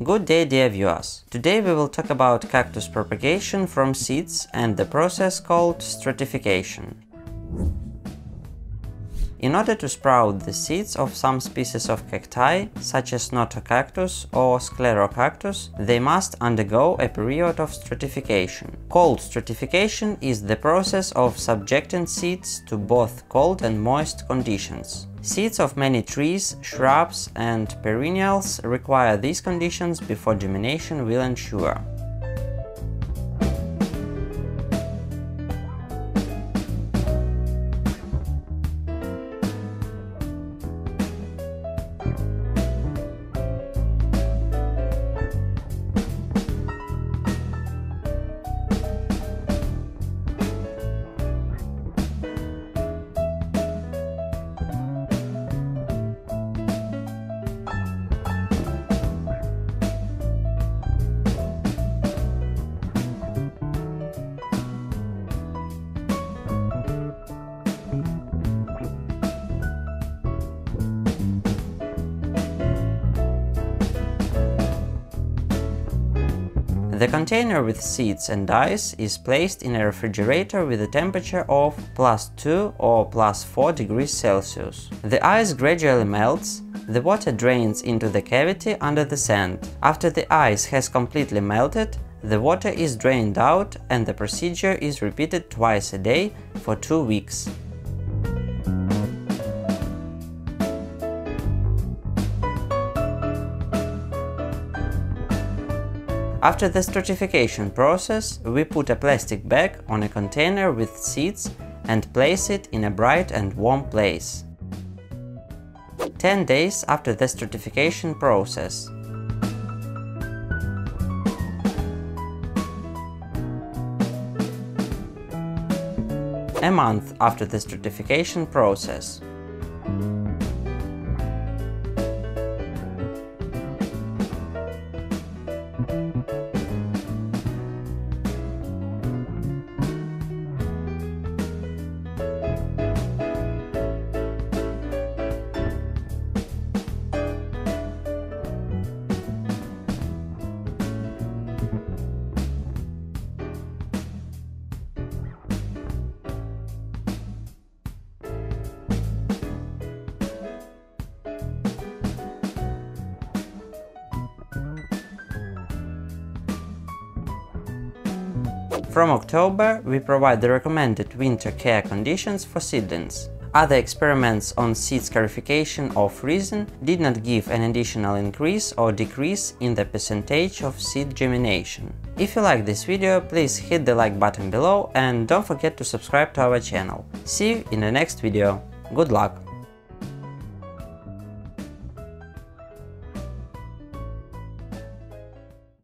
Good day dear viewers! Today we will talk about cactus propagation from seeds and the process called stratification. In order to sprout the seeds of some species of cacti, such as notocactus or sclerocactus, they must undergo a period of stratification. Cold stratification is the process of subjecting seeds to both cold and moist conditions. Seeds of many trees, shrubs and perennials require these conditions before germination will ensure. The container with seeds and ice is placed in a refrigerator with a temperature of plus 2 or plus 4 degrees Celsius. The ice gradually melts, the water drains into the cavity under the sand. After the ice has completely melted, the water is drained out and the procedure is repeated twice a day for two weeks. After the stratification process, we put a plastic bag on a container with seeds and place it in a bright and warm place. 10 days after the stratification process. A month after the stratification process. From October, we provide the recommended winter care conditions for seedlings. Other experiments on seed scarification or freezing did not give an additional increase or decrease in the percentage of seed germination. If you like this video, please hit the like button below and don't forget to subscribe to our channel. See you in the next video. Good luck!